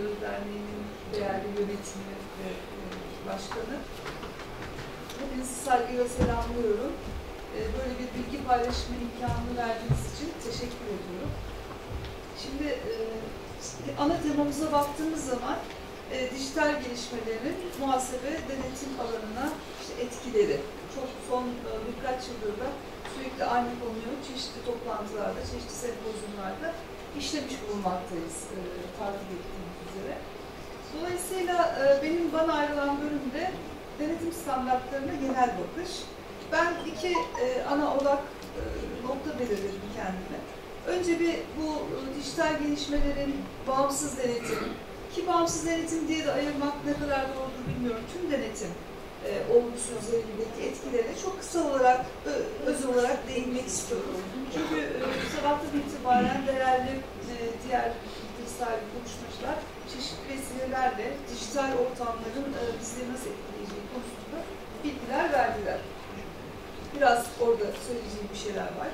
Uzmanları Derneği'nin değerli yönetimi ve başkanı. Hepinizi saygıyla selamlıyorum. E, böyle bir bilgi paylaşımı imkanını verdiğiniz için teşekkür ediyorum. Şimdi e, ana temamıza baktığımız zaman e, dijital gelişmelerin muhasebe denetim alanına etkileri. Çok son birkaç yıldır da sürekli aynı konuyu çeşitli toplantılarda, çeşitli sempozyumlarda işlemiş bulunmaktayız e, takip ettiğimiz üzere. Dolayısıyla e, benim bana ayrılan bölümde denetim standartlarına genel bakış. Ben iki e, ana odak e, nokta belirledim kendime. Önce bir bu e, dijital gelişmelerin bağımsız denetim, ki bağımsız denetim diye de ayırmak ne kadar doğrudur bilmiyorum. Tüm denetim e, olgusu üzerindeki etkilerine çok kısa olarak, ö, öz olarak değinmek istiyorum. Çünkü e, sabahtan itibaren değerli e, diğer dijital konuşmacılar çeşitli vesilelerle dijital ortamların e, bizleri nasıl etkileyeceği konusunda bilgiler verdiler. Biraz orada söyleyeceğim bir şeyler var.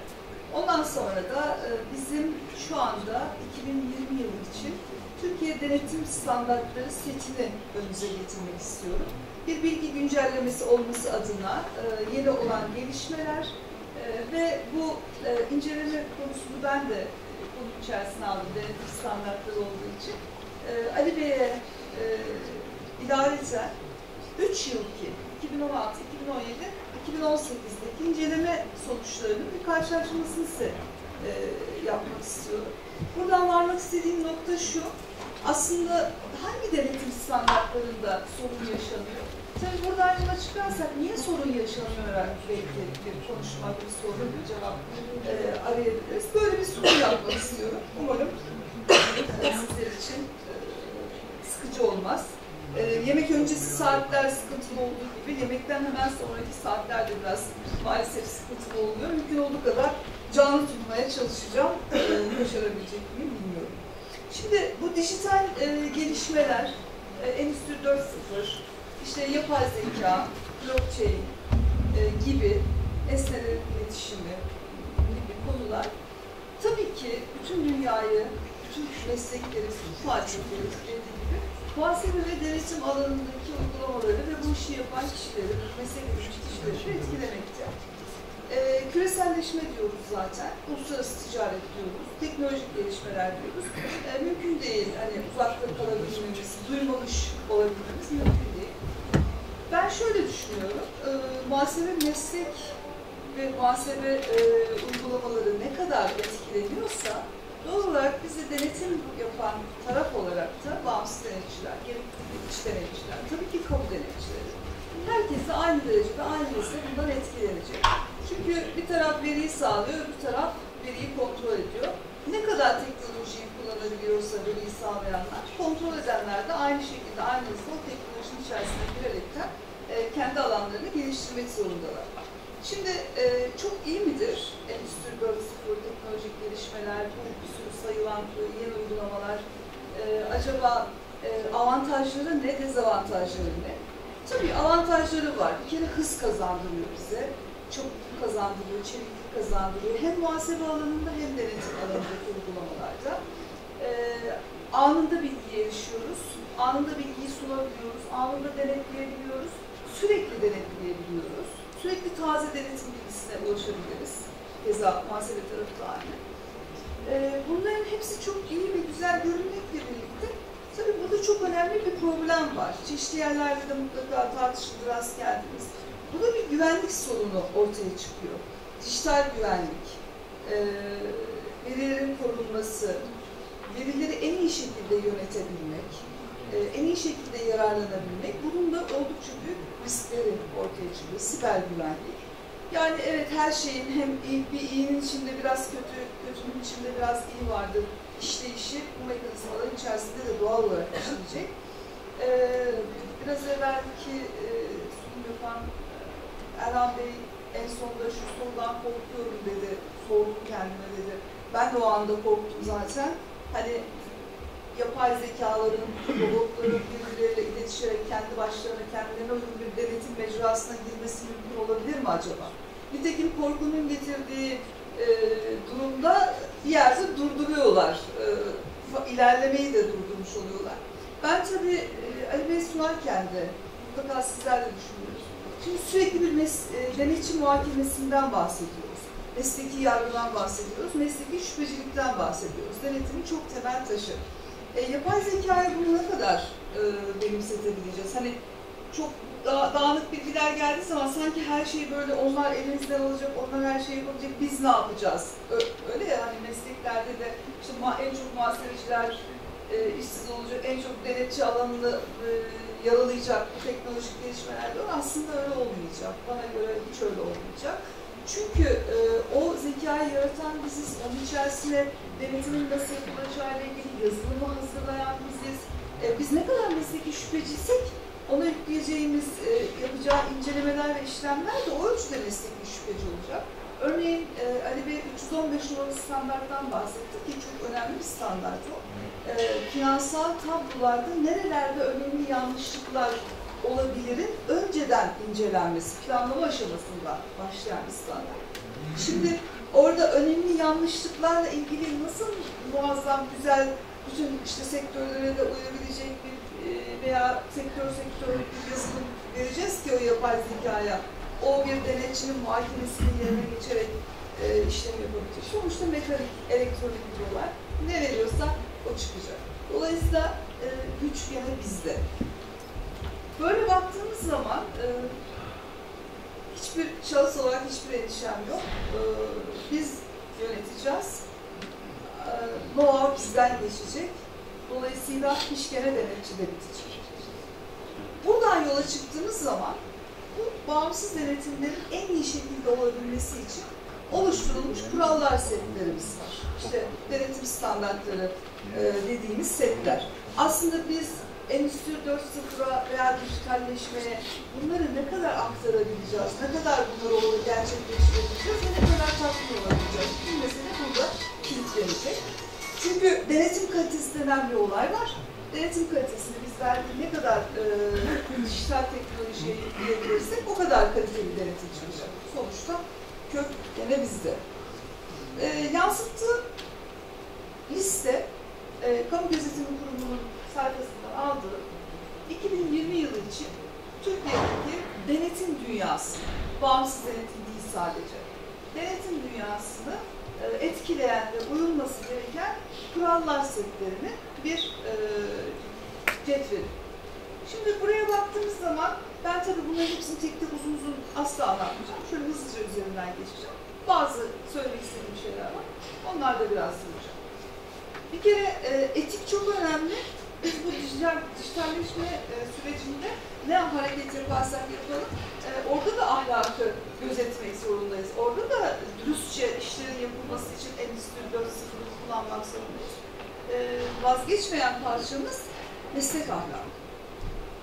Ondan sonra da e, bizim şu anda 2020 yılı için Türkiye Denetim Standartları setini önümüze getirmek istiyorum. Bir bilgi güncellemesi olması adına e, yeni olan gelişmeler e, ve bu e, inceleme konusunu ben de konu içerisine aldım denetim standartları olduğu için. Ali Bey'e e, idareten 3 yılki 2016, 2017, 2018'deki inceleme sonuçlarının bir karşılaştırmasını e, yapmak istiyorum. Buradan varmak istediğim nokta şu, aslında hangi denetim standartlarında sorun yaşanıyor? Tabii buradan yola çıkarsak niye sorun yaşanıyor belki bir konuşma, bir soru, bir cevap e, arayabiliriz. Böyle bir soru yapmak istiyorum. Umarım e, sizler için e, sıkıcı olmaz. E, yemek öncesi saatler sıkıntılı olduğu gibi yemekten hemen sonraki saatler de biraz maalesef sıkıntılı oluyor. Mümkün olduğu kadar canlı tutmaya çalışacağım. E, başarabilecek miyim bilmiyorum. Şimdi bu dijital e, gelişmeler, e, Endüstri 4.0, işte yapay zeka, blockchain e, gibi nesnelerin iletişimi gibi konular tabii ki bütün dünyayı, bütün meslekleri, bütün faaliyetleri gibi muhasebe ve denetim alanındaki uygulamaları ve bu işi yapan kişileri, meslek kişileri de etkilemekte. E, küreselleşme diyoruz zaten, uluslararası ticaret diyoruz, teknolojik gelişmeler diyoruz. E, mümkün değil hani uzakta kalabilmemiz, duymamış olabilmemiz mümkün değil. Ben şöyle düşünüyorum, e, muhasebe meslek ve muhasebe e, uygulamaları ne kadar etkileniyorsa doğal olarak bizi denetim yapan taraf olarak da bağımsız denetçiler, gerek iç denetçiler, tabii ki kamu denetçileri. Herkes de aynı derecede, aynı hızda bundan etkilenecek. Çünkü bir taraf veriyi sağlıyor, bir taraf veriyi kontrol ediyor. Ne kadar teknolojiyi kullanabiliyorsa veriyi sağlayanlar, kontrol edenler de aynı şekilde, aynı hızda o teknolojinin içerisine girerekten e, kendi alanlarını geliştirmek zorundalar. Şimdi e, çok iyi midir Endüstri 4.0, teknolojik gelişmeler, bu bir sürü sayılan e, yeni uygulamalar? E, acaba e, avantajları ne, dezavantajları ne? Tabii avantajları var. Bir kere hız kazandırıyor bize. Çok kazandırıyor, çeviklik kazandırıyor. Hem muhasebe alanında hem denetim alanındaki uygulamalarda. E, anında bilgiye erişiyoruz. Anında bilgiyi sunabiliyoruz. Anında denetleyebiliyoruz. Sürekli denetleyebiliyoruz. Sürekli taze denetim bilgisine ulaşabiliriz. Keza muhasebe tarafı da aynı. E, bunların hepsi çok iyi ve güzel görünmekle birlikte tabii burada çok önemli bir problem var. Çeşitli yerlerde de mutlaka tartışılır, rast geldiniz. Burada bir güvenlik sorunu ortaya çıkıyor. Dijital güvenlik, e, verilerin korunması, verileri en iyi şekilde yönetebilmek, en iyi şekilde yararlanabilmek, bunun da oldukça büyük riskleri ortaya çıkıyor. Siber güvenlik. Yani evet her şeyin hem iyi, bir iyinin içinde biraz kötü, kötünün içinde biraz iyi vardır. İşleyişi bu mekanizmaların içerisinde de doğal olarak işleyecek. Ee, biraz evvelki e, sunum yapan Erhan Bey en sonunda şu sorudan korkuyorum dedi. Sordum kendime dedi. Ben de o anda korktum zaten. Hani yapay zekaların, robotların birbirleriyle iletişerek kendi başlarına, kendilerine uygun bir denetim mecrasına girmesi mümkün olabilir mi acaba? Nitekim korkunun getirdiği e, durum bir yerde durduruyorlar. E, ilerlemeyi de durdurmuş oluyorlar. Ben tabii e, Ali Bey sunarken de mutlaka sizler de düşünüyoruz. Şimdi sürekli bir mes e, denetçi muhakemesinden bahsediyoruz. Mesleki yargıdan bahsediyoruz. Mesleki şüphecilikten bahsediyoruz. Denetimin çok temel taşı. E, yapay zekaya bunu ne kadar e, benimsetebileceğiz? Hani çok da, dağınık bilgiler geldiği zaman sanki her şeyi böyle onlar elimizden alacak, onlar her şeyi yapacak, biz ne yapacağız? Öyle ya hani mesleklerde de işte en çok muhasebeciler e, işsiz olacak, en çok denetçi alanını e, yaralayacak bu teknolojik gelişmelerde aslında öyle olmayacak. Bana göre hiç öyle olmayacak. Çünkü e, o zekayı yaratan biziz, onun içerisine denetimin nasıl yapılacağı ile ilgili yazılımı hazırlayan biziz. E, biz ne kadar mesleki şüpheciysek ona yükleyeceğimiz, e, yapacağı incelemeler ve işlemler de o ölçüde mesleki şüpheci olacak. Örneğin e, Ali Bey 315 numaralı standarttan bahsetti ki çok önemli bir standart o. E, finansal tablolarda nerelerde önemli yanlışlıklar olabilirin önceden incelenmesi, planlama aşamasında başlayan bir standart. Şimdi orada önemli yanlışlıklarla ilgili nasıl muazzam, güzel, bütün işte sektörlere de uyabilecek bir e, veya sektör sektör bir yazılım vereceğiz ki o yapay zekaya o bir denetçinin muhakemesini yerine geçerek e, işlem yapabilir. Sonuçta mekanik, elektronik diyorlar. Ne veriyorsa o çıkacak. Dolayısıyla e, güç yine bizde. Böyle baktığımız zaman e, hiçbir şahıs olarak hiçbir endişem yok. E, biz yöneteceğiz. E, know bizden geçecek. Dolayısıyla iş gene denetçi de bitecek. Buradan yola çıktığımız zaman bu bağımsız denetimlerin en iyi şekilde olabilmesi için oluşturulmuş kurallar setlerimiz var. İşte denetim standartları e, dediğimiz setler. Aslında biz Endüstri 4.0'a veya dijitalleşmeye bunları ne kadar aktarabileceğiz, ne kadar bunları orada gerçekleştirebileceğiz ve ne kadar tatmin olabileceğiz. Bu mesele burada kilitlenecek. Çünkü denetim kalitesi denen bir olay var. Denetim kalitesini biz verdiği ne kadar e, dijital teknolojiye yükleyebilirsek o kadar kaliteli denetim çıkacak. Sonuçta kök gene bizde. E, yansıttığı liste e, Kamu Gözetimi Kurumu'nun sayfasından aldığı 2020 yılı için Türkiye'deki denetim dünyası, bağımsız denetim değil sadece, denetim dünyasını e, etkileyen ve uyulması gereken kurallar setlerini bir e, cetveli. Şimdi buraya baktığımız zaman ben tabii bunların hepsini tek tek uzun uzun asla anlatmayacağım. Şöyle hızlıca üzerinden geçeceğim. Bazı söylemek istediğim şeyler var. Onlar da biraz soracağım. Bir kere e, etik çok önemli. Biz bu dijital, dijitalleşme e, sürecinde ne hareket yaparsak yapalım, e, orada da ahlakı gözetmek zorundayız. Orada da dürüstçe işlerin yapılması için Endüstri 4.0'ı kullanmak zorundayız. E, vazgeçmeyen parçamız meslek ahlakı.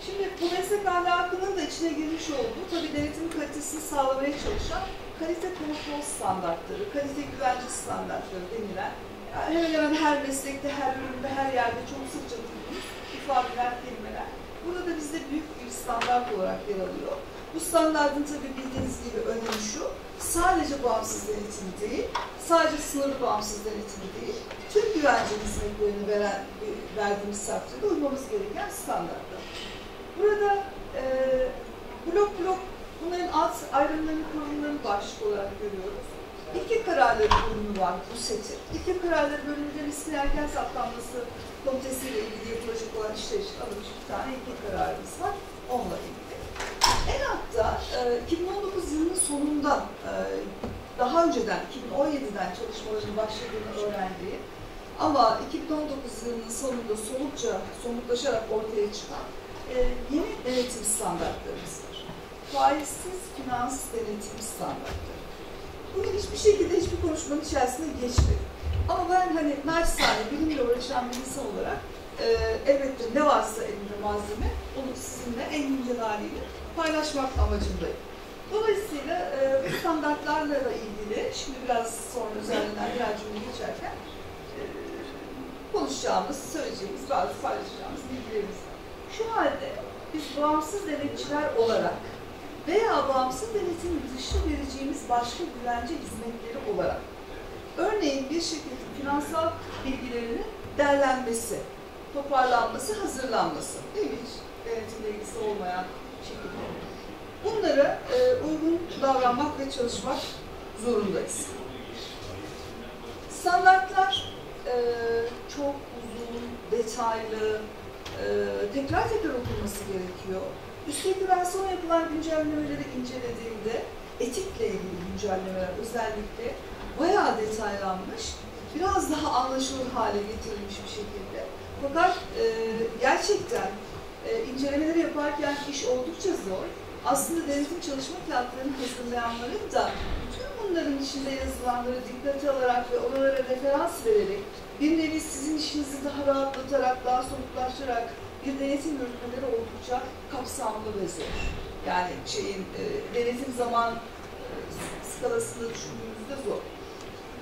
Şimdi bu meslek ahlakının da içine girmiş olduğu, tabi denetim kalitesini sağlamaya çalışan kalite kontrol standartları, kalite güvence standartları denilen hemen hemen her meslekte, her üründe, her yerde çok sıkça ifadeler, kelimeler. Burada da bizde büyük bir standart olarak yer alıyor. Bu standartın tabi bildiğiniz gibi önemi şu, sadece bağımsız denetim değil, sadece sınırlı bağımsız denetim değil, tüm güvence hizmetlerini veren, verdiğimiz takdirde uymamız gereken standartlar. Burada e, blok blok bunların alt ayrımlarını, kurumlarını başlık olarak görüyoruz. İki kararları bölümü var bu setin. İki kararları bölümünde riskin erken saptanması komitesiyle ilgili yapılacak olan işler için alınmış bir tane iki kararımız var. Onunla ilgili. En altta e, 2019 yılının sonunda e, daha önceden 2017'den çalışmaların başladığını öğrendiği ama 2019 yılının sonunda solukça, somutlaşarak ortaya çıkan e, yeni denetim standartlarımız var. Faizsiz finans denetim standartları. Bunu hiçbir şekilde hiçbir konuşmanın içerisinde geçmedi. Ama ben hani naçizane bilimle uğraşan bir insan olarak e, elbette ne varsa elimde malzeme onu sizinle en güncel haliyle paylaşmak amacındayım. Dolayısıyla e, standartlarla da ilgili şimdi biraz sonra üzerinden cümle geçerken e, konuşacağımız, söyleyeceğimiz, bazı paylaşacağımız bilgilerimiz var. Şu halde biz bağımsız denetçiler olarak veya bağımsız denetim dışı vereceğimiz başka güvence hizmetleri olarak Örneğin bir şirketin finansal bilgilerinin derlenmesi, toparlanması, hazırlanması. Değil mi? Hiç denetimle ilgisi olmayan şekilde. Bunlara e, uygun davranmak ve çalışmak zorundayız. Standartlar e, çok uzun, detaylı, e, tekrar tekrar okunması gerekiyor. Üstelik ben son yapılan güncellemeleri incelediğimde etikle ilgili güncellemeler özellikle bayağı detaylanmış, biraz daha anlaşılır hale getirilmiş bir şekilde. Fakat e, gerçekten e, incelemeleri yaparken iş oldukça zor. Aslında denetim çalışma kağıtlarını hazırlayanların da bütün bunların içinde yazılanları dikkate alarak ve onlara referans vererek bir nevi sizin işinizi daha rahatlatarak, daha somutlaştırarak bir denetim yürütmeleri oldukça kapsamlı ve zor. Yani şeyin e, denetim zaman e, skalasında düşündüğümüzde zor.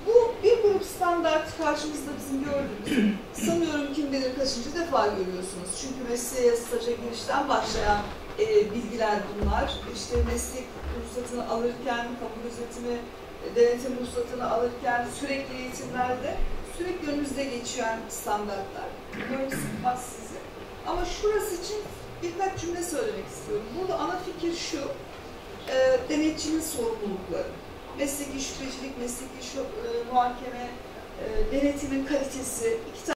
Bu bir grup standart karşımızda bizim gördüğümüz. Sanıyorum kim bilir kaçıncı defa görüyorsunuz. Çünkü mesleğe staja girişten başlayan e, bilgiler bunlar. İşte meslek ruhsatını alırken, kamu gözetimi, e, denetim ruhsatını alırken sürekli eğitimlerde sürekli önümüzde geçen standartlar. Umarım sıkmaz. Ama şurası için birkaç cümle söylemek istiyorum. Burada ana fikir şu, e, denetçinin sorumlulukları. Mesleki şüphecilik, mesleki şu, e, muhakeme, e, denetimin kalitesi, iki